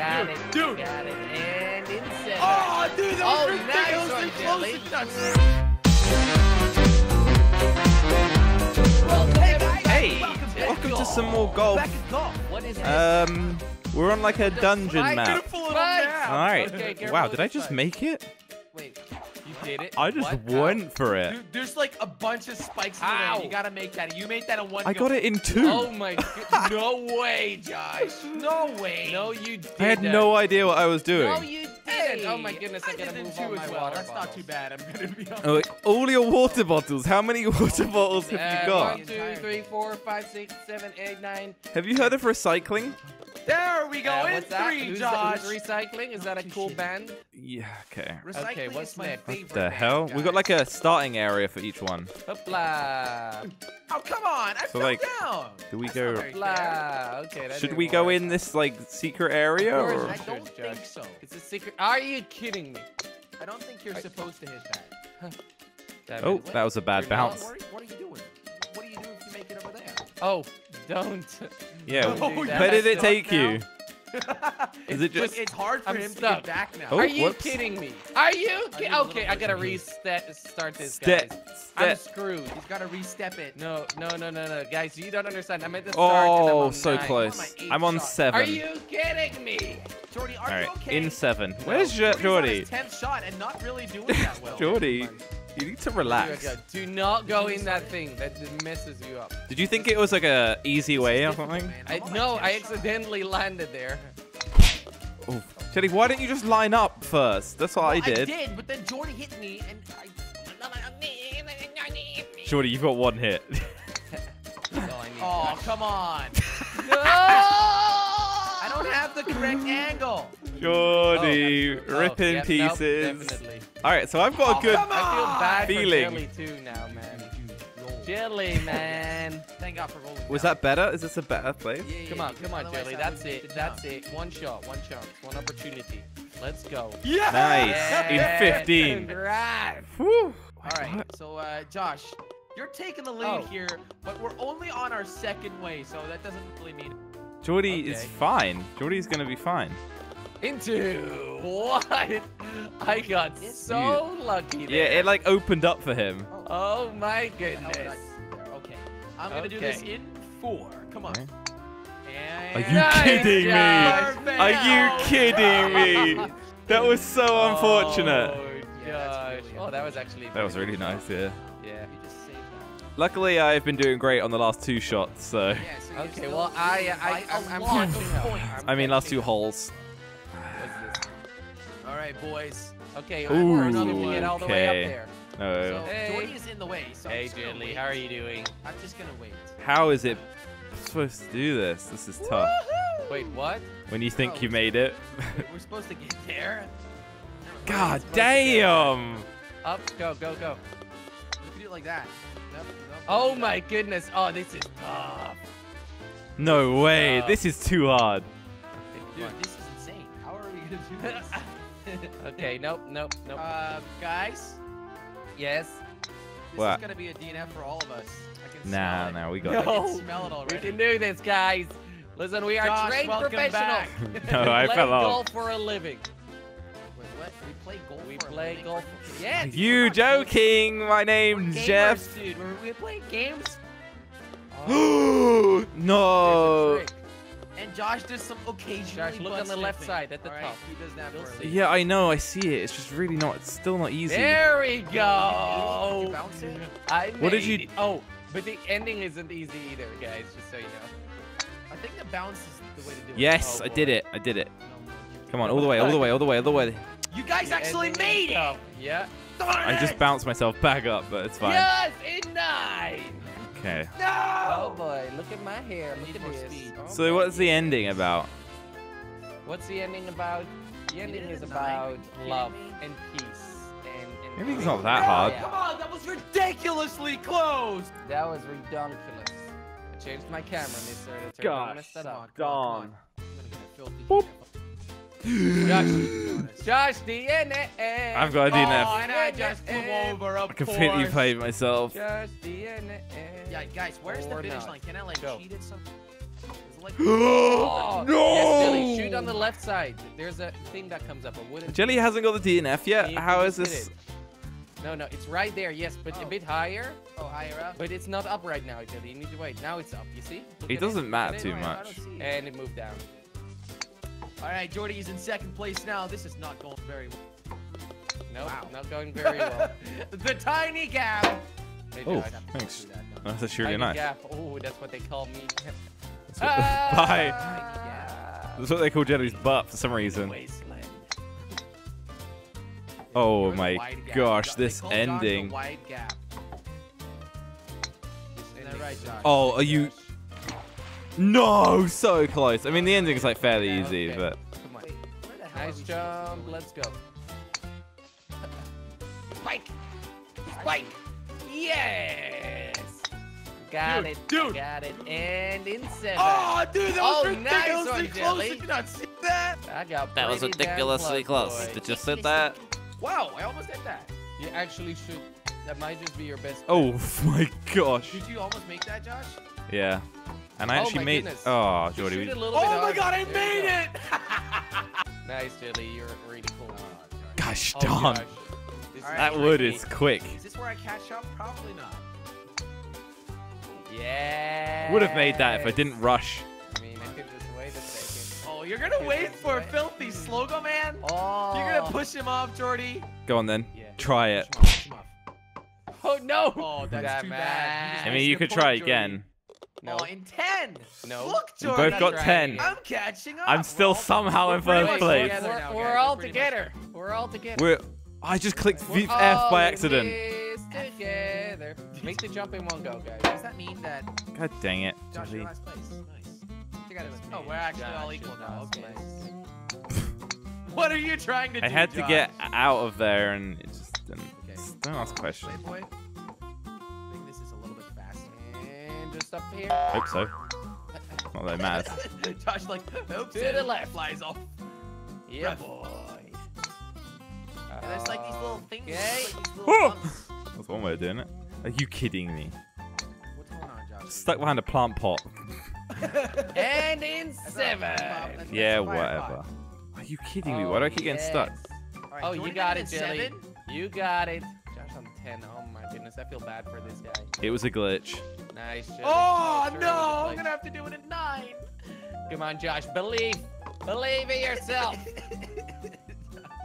got dude, it. dude. Got it. And. Oh, dude, that Oh, was nice ridiculously close Jelly. Hey. Hey, Welcome to welcome to some more golf. Back golf. What is? Um, we're on like a dungeon map. Beautiful little Spikes. map. All right. Okay, wow, did I just make it? Wait, you did it? I just What? went for it. Dude, there's like a bunch of spikes in Ow. lane. You gotta make that. You made that in one I go. got it in two. Oh my god. No way, Josh. No way. No, you didn't. I had no idea what I was doing. No, you didn't. Oh my goodness, I, I gotta did it move too all my as well. water That's not too bad. I'm gonna be honest. Oh, wait, all your water bottles. How many water bottles have Uh, you got? One, two, three, four, five, six, seven, eight, nine. Have you heard of recycling? There we go. Uh, in what's that? three, Who's, Josh. who's recycling? Is that a cool band? Yeah. Okay. Recycling Okay, what's is my next? favorite. The band, hell? We got like a starting area for each one. Hoopla. Oh come on! I So, fell like, down. do we That's go- not very fair. Hoopla. Okay, that Should didn't we go in this like secret area? Of Or? I don't Josh. think so. It's a secret. Are you kidding me? I don't think you're supposed to hit that. Damn Oh, that was a bad You're not? bounce. What are, what are you doing? Oh, don't. Yeah. Don't do that. Where did it take now? you? Is it just? it's hard for I'm him stuck. to get back now. Oh, Are you whoops. kidding me? Are you? Are you okay, I gotta bit reset. Start this, Step. guys. I'm screwed. He's got to re-step it. No, no, no, no, no, guys, you don't understand. I'm at the start. and I'm Oh, on so nine. close. my eighth I'm on seven. Are you kidding me? Jordi, are All right, you okay? in seven. Where's No. Jo- Jordi's on Jordi? his 10th shot and not really doing that well. Jordi, you need to relax. Do not go in that thing. That just messes you up. Did you think it was like a easy way or something? I I'm on my no, I accidentally landed there. Oh, Jordi, why didn't you just line up first? That's what Well, I did. I did, but then Jordi hit me and I. Jordi, you've got one hit. Oh, That's all I need. Oh, come on. no! I don't have the correct angle. Jordi, Oh, rip in yep, pieces. definitely. All right, so I've got Oh, a good. come I feel bad Feeling. for Jelly too now, man. Jelly, man. Thank God for rolling. Was down. that better? Is this a better place? Yeah, yeah, Come on, come on, otherwise Jelly. That's it. That's it. One shot, one chance, one opportunity. Let's go. Yeah. Nice. In 15. Congrats. Whew. All right. So, uh, Josh, you're taking the lead Oh. here, but we're only on our second way, so that doesn't really mean. Jordi is Okay. fine. Jordi's gonna be fine. Into what? I got so lucky there. Yeah, it like opened up for him. Oh, oh my How would I goodness. Okay. I'm gonna do this in four. Come on. And Are you Nice kidding me? job. Perfect. Are you kidding me? That was so oh, unfortunate. Oh, Yeah, that's gosh. really Oh, that was actually. That was really nice, yeah. Yeah. You just saved that. Luckily, I've been doing great on the last two shots, so. Yeah, so Okay, well, I, leading I, I'm, a I'm lot catching of up. points. I'm I mean, last two holes. What's this? All right, boys. Okay, Ooh, we're not get all the way okay. up there. No. So Hey. Jordi is in the way. So Hey, just gonna Jelly, wait. how are you doing? I'm just gonna wait. How is it supposed to do this? This is tough. Wait, what? When you think Oh, you made it. Wait, we're supposed to get there. God supposed to get damn! Up, go, go, go. We can do it like that. Nope, nope, Oh nope. my goodness. Oh, this is tough. No way. Uh, This is too hard. Dude, this is insane. How are we gonna do this? Okay, nope, nope, nope. Uh, guys, yes. this What? is gonna be a DNF for all of us. I can Nah, smell it. nah, we I got No. can smell it We can do this, guys. Listen, we are Josh, trained professionals. No, I play fell off. golf for a living. Wait, what? We play golf. We for a play living? golf. Yes. You We're not kidding. joking? My We're name's gamers, Jeff. dude. We're, we play games. no. There's a trick. And Josh does some occasionally. Josh, look on the left sniffing. side at the All right, top. He does that You'll for see. Yeah, I know. I see it. It's just really not. It's still not easy. There we You go. bounce it? I What did you- it. Oh, but the ending isn't easy either, guys. Just so you know. I think the bounce is the way to do it. Yes, Oh, I did it. I did it. No, no, you- Come on, all the way, all the way, all the way, all the way. You guys The actually made it. tough. Yeah. I just bounced myself back up, but it's fine. Yes, in nine. Okay. Oh boy, look at my hair. Look at this. speed. Oh So my what's the goodness. ending about? What's the ending about? The ending did it is nine, are ending you is about love and peace. And, and Maybe it's not that No, hard. Come on, that was ridiculously close. That was ridiculous. I changed my camera, Mister. I Gosh, messed that Come up. on, come on, Darn. Come on. I'm gonna get a filthy Boop. DNF. Josh, DNF. I've got a DNF. Oh, and I just flew over a I completely Porsche. played myself. Josh, DNF. Yeah, guys, where's the Or finish not. line? Can I like Go. cheat it some? There's like. Oh, no! Yes, Billy, shoot on the left side. There's a thing that comes up, a wooden. Jelly hasn't got the DNF yet. You How is this? it. No, no, it's right there. Yes, but a Oh. bit higher. Oh, higher up. But it's not up right now, Jelly. You need to wait. Now it's up. You see? Look It doesn't Look matter too it. Alright, I much. don't see it. And it moved down. All right, Jordi is in second place now. This is not going very well. Nope, Wow. not going very well. the tiny gap. Hey, Oh, Josh. thanks. Do that, no. That's really Tiny nice. gap. Oh, that's what they call me. That's what, Ah! bye. Ah, That's what they call Jelly's butt for some reason. Wasteland. Oh my gosh, this call Josh the ending. wide gap. Isn't that right, Josh? Oh, are you? Josh. No, so close. I mean, the ending is like fairly easy, Okay. but Wait, where the hell are Nice jump. Let's go. Spike. Spike. Yes. Got Dude, it. dude. Got it. And in seven. Oh, dude, that Oh, was nice ridiculously one, close. Jelly. Did you not see that? I got that was ridiculously close. boy. Did you see that? Wow, I almost hit that. You actually should. That might just be your best. Oh bet. Oh my gosh. Did you almost make that, Josh? Yeah. And I Oh actually made. goodness. Oh, Jordi. shoot we- it a little Oh my god, I There made go. it! Nice, Jelly. You're really cool. Oh, gosh Oh, darn. gosh. This is That wood is quick. Is this where I catch up? Probably not. Yeah. Would have made that if I didn't rush. I mean, I could just wait a second. Oh, you're gonna wait for right. Filthy Slogoman? Oh. You're gonna oh. push him off, Jordi? Go on then. Yeah. Try it. Push him off, push him off. Oh no. Oh, that's That too man. bad. I mean, you missed the could try point, Jordi. again. No. Oh, in 10. No. Look, We both got That's 10. right. I'm catching up. I'm still We're somehow in first place. together We're, now, we're guys. all We're pretty together. We're all together. We're. I just clicked We're F by all accident. in this together. Make the jump in one go, guys. Does that mean that God dang it. Josh, Jelly. you're last place? Nice. You got it. Oh, me we're and actually all equal now. Okay. What are you trying to do? I had to get out of there and it just didn't. Okay. Don't ask questions. Playboy. And up here. Hope so. Not that it matters. Josh like oops, To and the left. flies off. Yeah, Breath. boy. And there's like these little things. Okay. Like these little Oh! That's one way of doing it. Are you kidding me? What's going on, Josh? Stuck behind a plant pot. And in That's seven. fire Yeah, that's a fire whatever. pot. Are you kidding me? Oh, Why do I keep getting stuck? yes. All right, Oh, you got it, Jelly. seven. You got it. Josh on 10. Oh my goodness, I feel bad for this guy. It was a glitch. Nice, Jelly. Oh sure, no! I'm gonna have to do it at nine. Come on, Josh. Believe. Believe in yourself.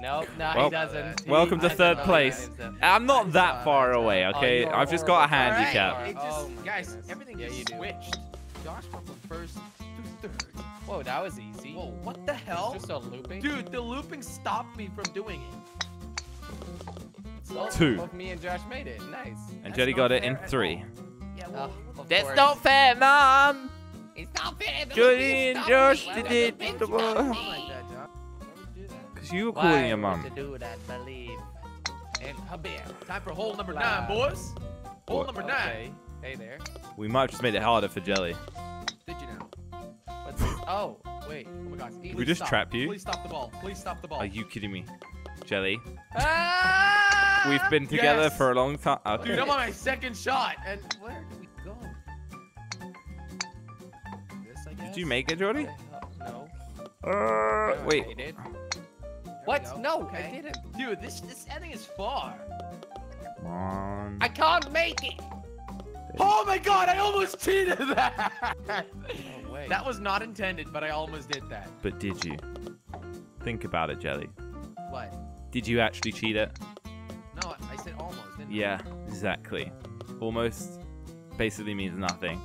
Nope, no, Well, he doesn't. welcome He to third place. I'm not that far away, oh, okay? Oh, I've just got a handicap. Alright. It just, Oh guys, goodness. everything Yeah, just switched. Josh went from first to third. Whoa, that was easy. Whoa, what the hell? Just a looping. Dude, the looping stopped me from doing it. Oh, Two. Both me and Josh made it. Nice. And That's Jelly not got it in at three. All. Yeah, well, Oh, of That's course. not fair, Mom! It's not fair. the Jordi looping and Josh did it. the looping The stopped ball. don't me? like that, Josh. Why would you do that? Because you were Why calling your would mum. you do that, believe? And Habir. Time for hole number nine, boys. Hole What? number Okay. nine. Hey there. We might have just made it harder for Jelly. Did you now? What's this? Oh, wait. Oh my gosh. We just stop. trapped you? Please stop the ball. Please stop the ball. Are you kidding me? Jelly? Ah! We've been together Yes. for a long time. Dude, I'm on my second shot. And where did we go? This, I guess. Did you make it, Jordi? No. Uh, wait. I did. There we What? No, Okay. I didn't. Dude, this this ending is far. Come on. I can't make it. Oh my god, I almost cheated that. No way. that was not intended, but I almost did that. But did you? Think about it, Jelly. What? Did you actually cheat it? No, I said almost, didn't Yeah, exactly. Almost basically means nothing.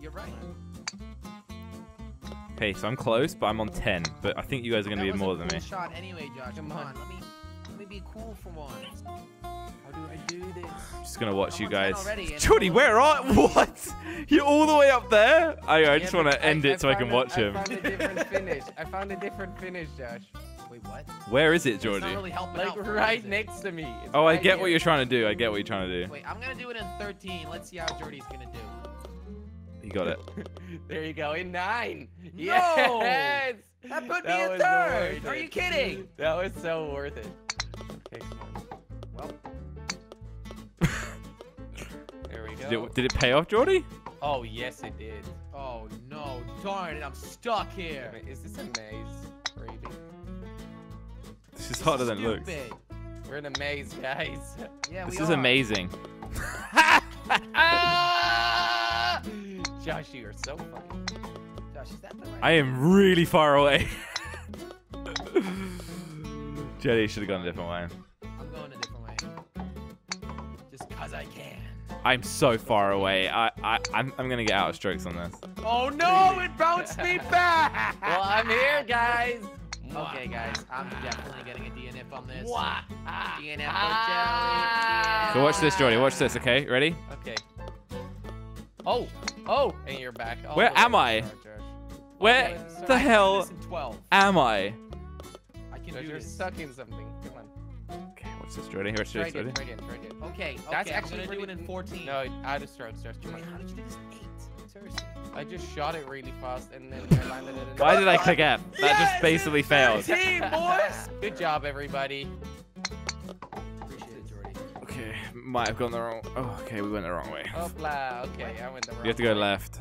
You're right. Okay, so I'm close, but I'm on 10. But I think you guys are going to That be more a than cool me. shot anyway, Josh. Come Come, on. on. Let me let me be cool for once. How do I do this? I'm just going to watch I'm you guys. already, and Jordi, I'm where are What? You're all the way up there? I, I just but want to end it so I can a- watch him. I found a different finish. I found a different finish, Josh. Wait, what? Where is it, It's Jordi? not really helping Like out. Where right is it? next to me. It's Oh, I right get what you're trying to do. I get what you're trying to do. Wait, I'm gonna do it in 13. Let's see how Jordi's gonna do. You got it. There you go, in nine. No! Yes! That put That me in third. Are you kidding? That was so worth it. Okay, come on. Well, There we Did go. it, did it pay off, Jordi? Oh, yes, it did. oh no, darn it, I'm stuck here. Wait, Is this a maze? Really? This is harder than it looks. We're in a maze, guys. Yeah, This we is are. amazing. ah! Josh, you are so funny. Josh, is that the right? I am really far away. Jelly should have gone a different way. I'm going a different way. Just cause I can. I'm so far away. I, I, I'm, I'm gonna get out of strokes on this. Oh no, it bounced me back! Well, I'm here, guys. Okay, guys, I'm definitely getting a DNF on this. Mwah. DNF Ah. for So watch this, Jordi. Watch this. Okay, ready? Okay. Oh, oh, and you're back. all Where am I? start, Josh. Where All way the start. hell This in 12. am I? I can Josh, do you're this. stuck in something. Come on. Okay, what's this, Jordi. Watch Try this, again. Jordi. Try again. Try again. Okay, That's okay, actually I'm gonna do it pretty- in 14. No, out of strokes, Josh. Come Wait, how did you do this 8? Seriously. I just shot it really fast and then I landed it in. Why did I click F? That Yes, just basically failed. 13, boys! Good job, everybody. Might have gone the wrong. Oh, okay, we went the wrong way. Oh, Hopla. Okay, I went the wrong You have to go way. left.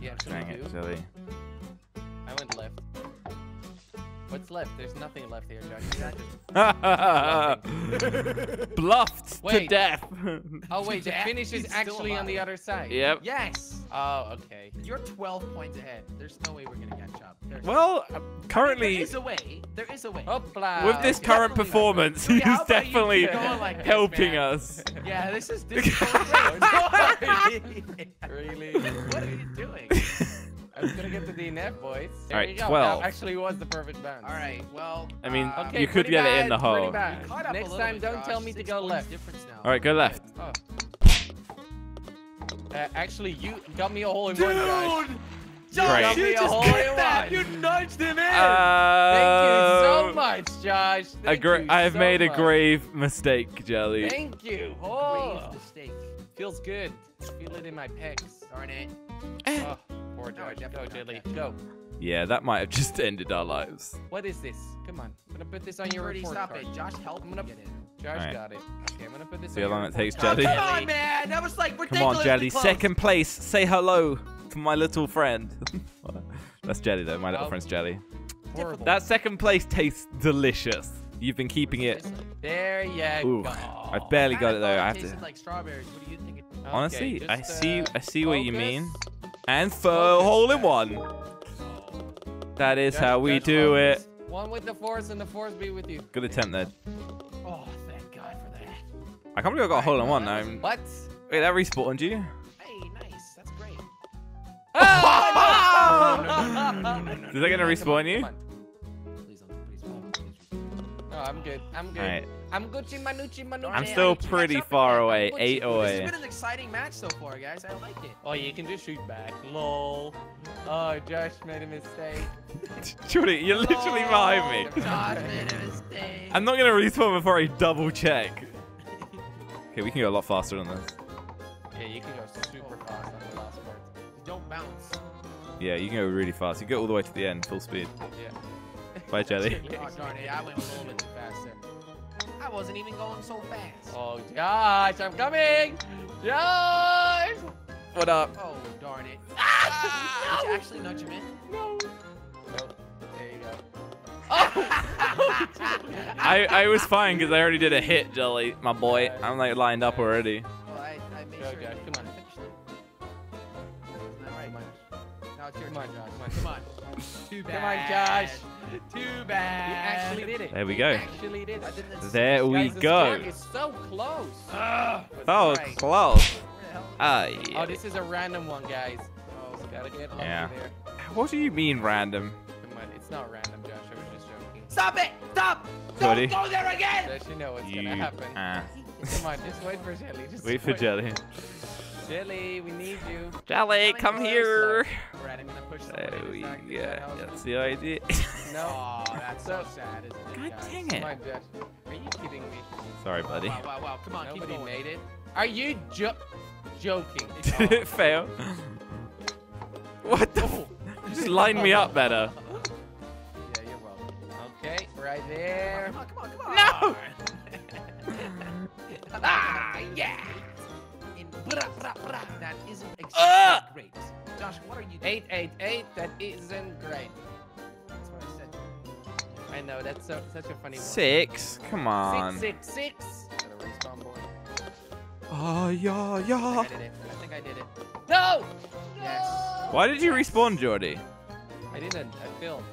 Yeah, Dang I it, do? silly. I went left. What's left? There's nothing left here, Josh. Is that just- Bluffed to death. Oh wait, the finish is is actually on the other side. yep. Yes! Oh, okay. You're 12 points ahead. There's no way we're gonna catch up. There's Well, There currently, there is a way. There is a way. Hopla. with this okay. current performance, he's how about you definitely like this, helping man? us. Yeah, this is this is going great. Really? what are you doing? I was gonna get the DNF, boys. There Alright, you go. 12. That actually was the perfect bounce. All right. Well. I mean, uh, Okay, You could pretty get it in the hole. bad. we caught up a Next time, bit, don't Josh. tell me to go left. Now. All right, go left. Oh. Uh, actually, you got me a hole in one, guys. Dude! Great. Josh, you Got me a just hole kicked that! one. You nudged him in! Thank you so Uh, much, Josh. Thank you I have so made a grave mistake, Jelly. Thank you. Grave Oh, mistake. feels good. Feel it in my pecs. Darn it. Oh, poor No, I Josh. Go, definitely Dilly. not Go. Yeah, that might have just ended our lives. What is this? Come on. I'm gonna put this on your Jordi, report stop card. it. Josh, help I'm gonna- get in. Josh Alright. got it. Okay, I'm gonna put this See on how long it takes. Oh, Jelly. come on, man! That was like ridiculous. Come on, Jelly. Second place. Say hello to my little friend. That's Jelly, though. My little Well, friend's Jelly. Horrible. That second place tastes delicious. You've been keeping it. There you Ooh, go. I've barely got it though. I have to. like strawberries. What do you think? It... Okay, Honestly, I see. uh, I see what you mean. And for Focus, hole in one. That is Just- how we just do it. One with the force and the force be with you. Good attempt there. I can't believe I got a hole in one. I'm... Um, what? Wait, that respawned you? Hey, nice. That's great. Is that gonna respawn you? Come on. Please don't. Please don't. Please No, I'm good. I'm good. Alright. I'm Gucci Manucci Manucci. I'm still pretty far with that. away. Gucci. Eight This has been an exciting match so far, guys. I like it. Oh, you can just shoot back. Lol. Oh, Josh made a mistake. Jordi, you're literally behind me. Josh made a mistake. I'm not gonna respawn before I double check. Okay, we can go a lot faster on this. Yeah, you can go super fast on the last part. Don't bounce. Yeah, you can go really fast. You go all the way to the end, full speed. Yeah. Bye, Jelly. Oh, darn it. I went a little bit too fast there. I wasn't even going so fast. Oh, Josh, I'm coming. Josh. What up? Oh, darn it. Ah! Did you actually nudge him in? No. I, I was fine because I already did a hit, Jelly, my boy. I'm like lined up already. Well, I, I made Go, sure Josh, come on. finished it. Isn't? Come on. Now it's Come on, Josh. Come on. Too Come on, bad. Josh. Too You actually did it. There we You go. actually did it. There we Guys, go. score is so close. Ugh. Oh, Right. close. Where the hell? Ah, Oh, this is a random one, guys. Oh, gotta get Yeah. there. What do you mean random? Come on, it's not random, Stop it! Stop! Sorry. Don't go there again! Josh, you know what's You gonna happen. ass. Come on, just wait for Jelly. Just Wait for Jelly. Jelly, we need you. Jelly, Coming come here. Alright, I'm gonna push There somebody. we Does that- does that help? That's the idea. No. Oh, that's so sad, isn't it, God guys? dang Come it. on, Josh. Are you kidding me? Sorry, buddy. wow, wow, wow. Come on, keep Nobody going. made it. Are you jo joking? Did it fail? What the? Oh. F- just line me up better. Right there. Come on, come on, come on. No! ah, yeah! In Bra, bra, bra. That isn't exactly Ah! great. Josh, what are you doing? Eight, eight, eight. That isn't great. That's what I said. I know that's so, such a funny one. Six. Come on. Six, six, six. Gotta respawn board. Oh yeah I yeah. think I did it. I think I did it. No! Yes. Why did you respawn, Jordi? I didn't. I failed.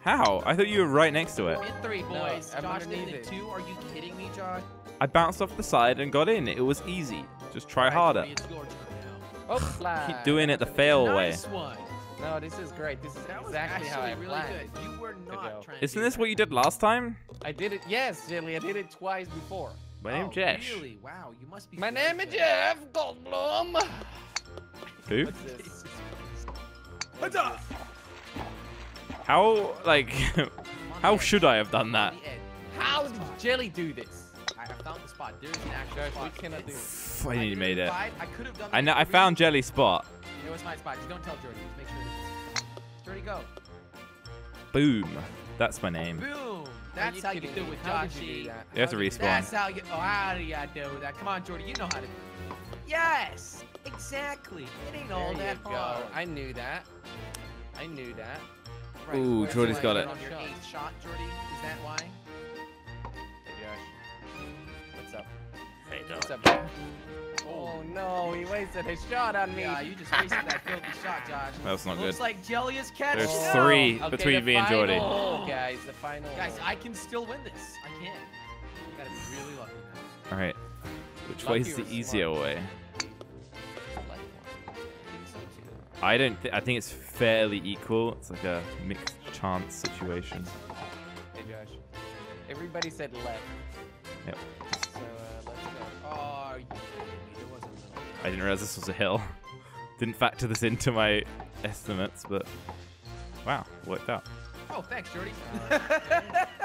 How? I thought you were right next to it. In three, boys. I'm Josh did it in underneath it. two. Are you kidding me, Josh? I bounced off the side and got in. It was easy. Just try Alright, harder. It's your turn now. Oh, fly. Keep doing it the fail way. One. No, this is great. This is That exactly how I actually really planned. good. You were go. not trying Isn't do this what you did last time? I did it. Yes, Jilly. I did it twice before. My name's oh, Jesh. Really? Wow, you must be. My very name is. Jeff Goldblum. Who? What's this? Huzzah! How like? How should. I have done that? How did Jelly do this? I I found the spot. There's an actual Josh, spot. we cannot do it. I I nearly did made it. I could have done. I know. I found Jelly spot. It was my spot. Just don't tell Jordi. Just make sure it is. Jordi, go. Boom. That's my name. Boom. That's you how you do me? it, How did you do Joshy. that? You have to did respawn. That's how you. Oh, how do you do that? Come on, Jordi. You know how to. Yes. Exactly. It ain't all There that you go. I knew that. I knew that. Right, Ooh, where's Jordi's the got it. On your eighth shot, Jordi. Is that why? Hey, Josh. What's up? Hey, What's up? Josh? Oh no, he wasted his shot on me. Yeah, you just wasted that filthy shot, Josh. That's not Looks good. like Jelly is catching There's up. three Okay, between me and Jordi. final, Guys, the final. Guys, I can still win this. I can. I gotta be really lucky now. All right. Which Lucky is the or smart? easier way? I don't. Th- I think it's fairly equal. It's like a mixed chance situation. Hey Josh. Everybody said left. Yep. So uh, let's go. Oh, are you kidding me? There was a little. I didn't realize this was a hill. Didn't factor this into my estimates, but wow, worked out. Oh, thanks, Jordi.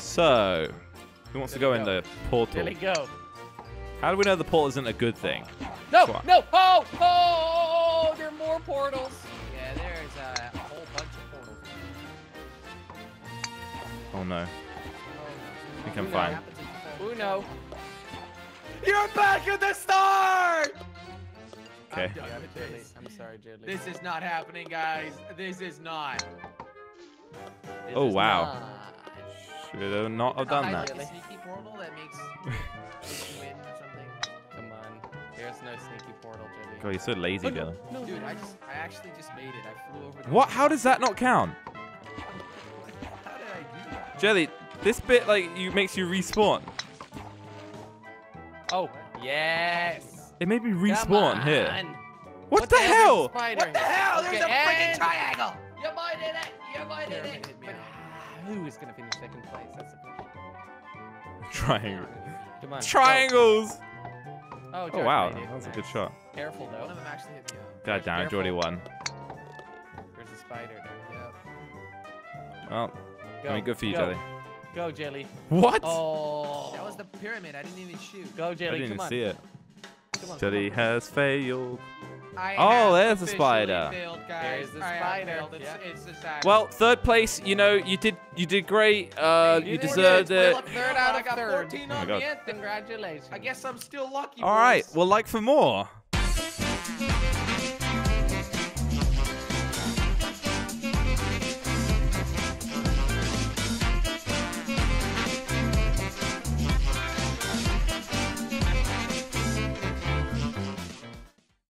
So, who wants to go in the portal? Jelly, go. How do we know the portal isn't a good thing? No, no. Oh, oh, there are more portals. yeah, there's uh, a whole bunch of portals. Oh no. I think I'm fine. Happens in full- Uno. You're back at the start. Okay. I'm done Yeah, with Jelly. this. I'm sorry, Jelly. This is not happening, guys. This is not. This Oh, is wow. not- Should have not have I done like that. There's no sneaky portal, Jelly. God, you're so lazy, oh, Jelly. No, Dude, no, I just, I actually just made it. I flew over. The What? How does that not count? How did I do that? Jelly, this bit like you makes you respawn. Oh, yes. It made me respawn here. on. What, the, hell? hell? What the here? hell? There's Okay, a freaking triangle. You might hit it. You might hit it. But who is gonna finish second place? That's the question. Triangle. Come on. Triangles. go. Oh, Oh wow, made that was a good shot. Careful One though. of them actually hit me out. God damn it, Jordi careful. won. There's a spider there. Yep. Well, Go. I mean, good for you, go. Jelly. Go, Jelly. What? Oh. That was the pyramid. I didn't even shoot. Go, Jelly. I Jelly. didn't Come even on. see it. Come on. Jelly has failed. I Oh, have there's a spider. Failed, guys. There's the spider. It's, Yeah. it's a. Well, third place. You know, you did you did great. Uh, You you deserved it. Well, Third out I of got third. 14 Oh on God. the end. Congratulations. I guess I'm still lucky. All right. boys. Well, like for more.